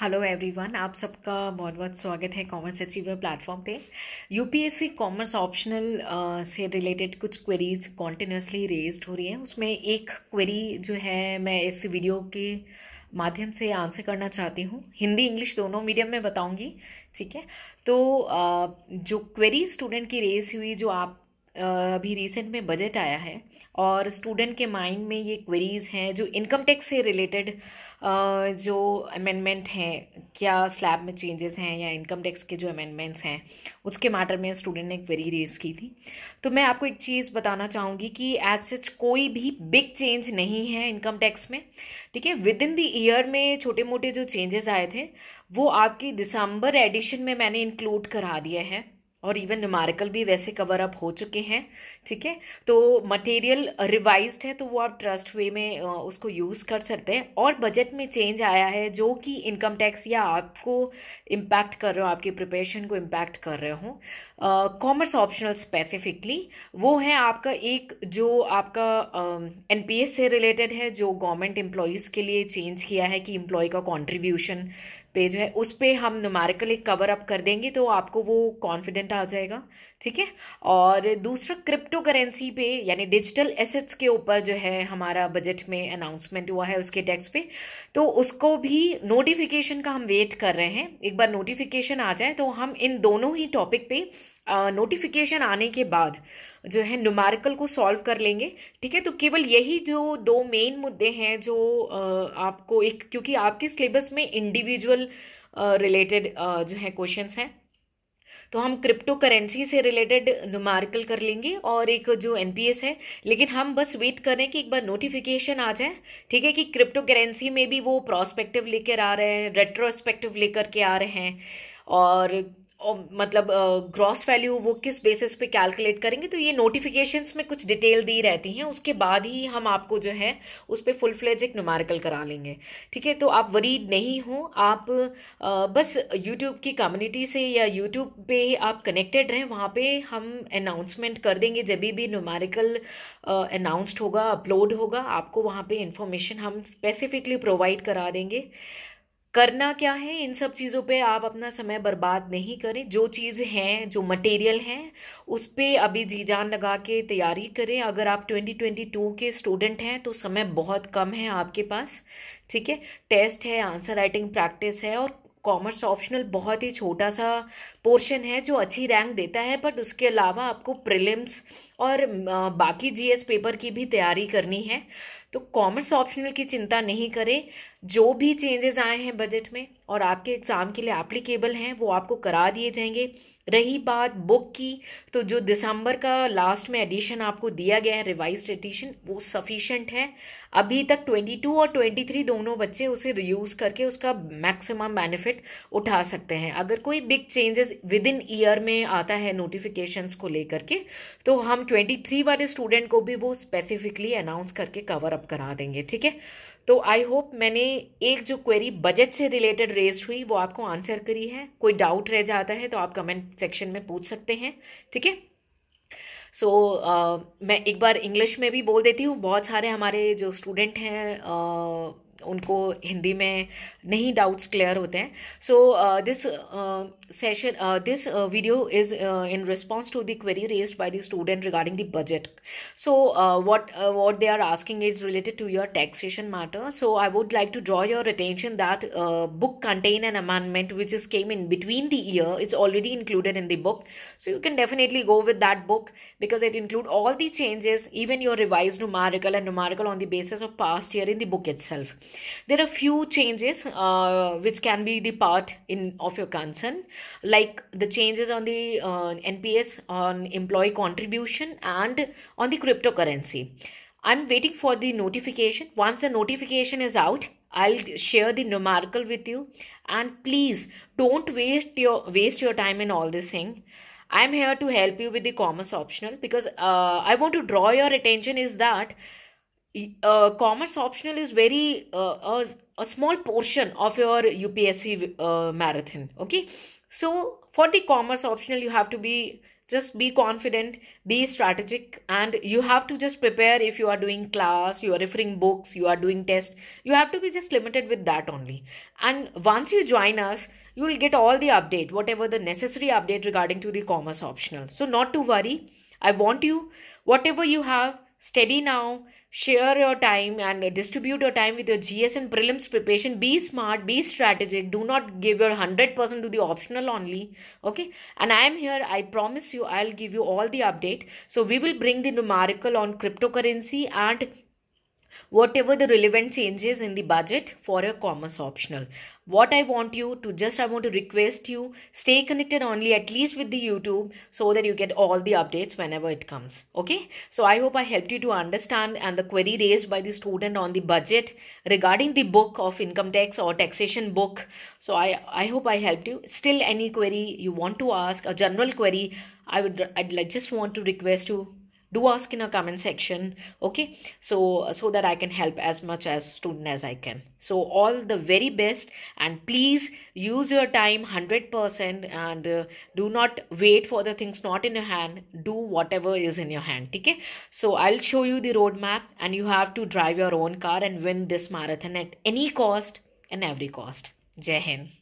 Hello everyone आप सबका बहुत बहुत स्वागत है कॉमर्स अचीवर प्लेटफॉर्म पे। यूपीएससी कॉमर्स ऑप्शनल से रिलेटेड कुछ क्वेरीज कॉन्टिन्यूसली रेज्ड हो रही हैं। उसमें एक क्वेरी जो है, मैं इस वीडियो के माध्यम से आंसर करना चाहती हूँ। हिंदी इंग्लिश दोनों मीडियम में बताऊँगी, ठीक है? तो जो क्वेरी स्टूडेंट की रेज हुई, जो आप अभी रिसेंट में बजट आया है और स्टूडेंट के माइंड में ये क्वेरीज हैं जो इनकम टैक्स से रिलेटेड जो अमेंडमेंट हैं, क्या स्लैब में चेंजेस हैं या इनकम टैक्स के जो अमेंडमेंट्स हैं, उसके मैटर में स्टूडेंट ने क्वेरी रेज की थी। तो मैं आपको एक चीज़ बताना चाहूँगी कि एज सच कोई भी बिग चेंज नहीं है इनकम टैक्स में। ठीक है विद इन द ईयर में छोटे मोटे जो चेंजेस आए थे, वो आपकी दिसंबर एडिशन में मैंने इंक्लूड करा दिया है। और इवन न्यूमारिकल भी वैसे कवर अप हो चुके हैं ठीक है? तो मटेरियल रिवाइज्ड है तो वो आप ट्रस्ट वे में उसको यूज़ कर सकते हैं। और बजट में चेंज आया है जो कि इनकम टैक्स या आपको इम्पैक्ट कर रहे हो आपकी प्रिपरेशन को इम्पैक्ट कर रहे हो कॉमर्स ऑप्शनल स्पेसिफिकली वो है आपका एक जो आपका एन uh, से रिलेटेड है जो गवर्नमेंट एम्प्लॉयज़ के लिए चेंज किया है कि एम्प्लॉय का कॉन्ट्रीब्यूशन पे जो है, उस पर हम नुमारिकल एक कवर अप कर देंगे तो आपको वो कॉन्फिडेंट आ जाएगा। ठीक है? और दूसरा क्रिप्टो करेंसी पे, यानी डिजिटल एसेट्स के ऊपर जो है हमारा बजट में अनाउंसमेंट हुआ है उसके टैक्स पे तो उसको भी नोटिफिकेशन का हम वेट कर रहे हैं। एक बार नोटिफिकेशन आ जाए तो हम इन दोनों ही टॉपिक पे नोटिफिकेशन आने के बाद जो है न्यूमारिकल को सॉल्व कर लेंगे। ठीक है? तो केवल यही जो दो मेन मुद्दे हैं जो आपको एक, क्योंकि आपके सिलेबस में इंडिविजुअल रिलेटेड जो है क्वेश्चंस हैं। तो हम क्रिप्टो करेंसी से रिलेटेड नुमार्कल कर लेंगे और एक जो एनपीएस है, लेकिन हम बस वेट करें कि एक बार नोटिफिकेशन आ जाए। ठीक है कि क्रिप्टो करेंसी में भी वो प्रोस्पेक्टिव लेकर आ रहे हैं रेट्रोस्पेक्टिव लेकर के आ रहे हैं और मतलब ग्रॉस वैल्यू वो किस बेसिस पे कैलकुलेट करेंगे तो ये नोटिफिकेशंस में कुछ डिटेल दी रहती हैं उसके बाद ही हम आपको जो है उस पर फुल फ्लेज एक नुमारिकल करा लेंगे। ठीक है तो आप वरीड नहीं हो आप आ, बस यूट्यूब की कम्युनिटी से या यूट्यूब पे आप कनेक्टेड रहें वहाँ पे हम अनाउंसमेंट कर देंगे जब भी नुमारिकल अनाउंसड होगा अपलोड होगा आपको वहाँ पर इंफॉर्मेशन हम स्पेसिफिकली प्रोवाइड करा देंगे। करना क्या है? इन सब चीज़ों पे आप अपना समय बर्बाद नहीं करें। जो चीज़ हैं, जो मटेरियल हैं, उस पर अभी जी जान लगा के तैयारी करें। अगर आप 2022 के स्टूडेंट हैं तो समय बहुत कम है आपके पास। ठीक है? टेस्ट है आंसर राइटिंग प्रैक्टिस है और कॉमर्स ऑप्शनल बहुत ही छोटा सा पोर्शन है जो अच्छी रैंक देता है। बट उसके अलावा आपको प्रिलिम्स और बाकी जीएस पेपर की भी तैयारी करनी है। तो कॉमर्स ऑप्शनल की चिंता नहीं करें। जो भी चेंजेस आए हैं बजट में और आपके एग्ज़ाम के लिए एप्लीकेबल हैं, वो आपको करा दिए जाएँगे। रही बात बुक की तो जो दिसंबर का लास्ट में एडिशन आपको दिया गया है रिवाइज एडिशन वो सफिशेंट है। अभी तक 22 और 23 दोनों बच्चे उसे यूज़ करके उसका मैक्सिमम बेनिफिट उठा सकते हैं। अगर कोई big changes within year में आता है नोटिफिकेशंस को लेकर के तो हम 23 वाले स्टूडेंट को भी वो स्पेसिफिकली अनाउंस करके कवर अप करा देंगे, ठीक है? तो आई होप मैंने एक जो क्वेरी बजट से रिलेटेड रेज हुई वो आपको आंसर करी है। कोई डाउट रह जाता है तो आप कमेंट सेक्शन में पूछ सकते हैं ठीक है? सो so, uh, मैं एक बार इंग्लिश में भी बोल देती हूँ। बहुत सारे हमारे जो स्टूडेंट हैं uh, उनको हिंदी में नहीं डाउट्स क्लियर होते हैं. So this session this video is in response to the query raise by the student regarding the budget so what what they are asking is related to your taxation matter so I would like to draw your attention that book contain an amendment which is came in between the year is already included in the book so you can definitely go with that book because it include all the changes even your revise numerical and numerical on the basis of past year in the book itself there are few changes uh, which can be the part in of your concern like the changes on the uh, nps on employee contribution and on the cryptocurrency. I'm waiting for the notification. Once the notification is out i'll share the numerical with you. And please don't waste your waste your time in all this thing. I'm here to help you with the commerce optional because uh, i want to draw your attention is that uh, commerce optional is very uh, a, a small portion of your UPSC uh, marathon okay? So for the commerce optional you have to be just be confident be strategic and you have to just prepare if you are doing class you are referring books you are doing test you have to be just limited with that only. And once you join us you will get all the update whatever the necessary update regarding to the commerce optional. So not to worry i want you whatever you have steady now share your time and distribute your time with your gs and prelims preparation. Be smart be strategic. Do not give your 100% to the optional only okay? And i am here. I promise you i'll give you all the update. So we will bring the numerical on cryptocurrency and whatever the relevant changes in the budget for a commerce optional what i want you to just i want to request you stay connected only at least with the youtube so that you get all the updates whenever it comes okay? So i hope i helped you to understand and the query raised by the student on the budget regarding the book of income tax or taxation book. So i i hope i helped you. Still any query you want to ask a general query i would i'd like just want to request you do ask in a comment section okay? So so that i can help as much as student as i can. So all the very best and please use your time 100% and uh, do not wait for the things not in your hand. Do whatever is in your hand okay? So i'll show you the roadmap and you have to drive your own car and win this marathon at any cost and every cost. Jai hind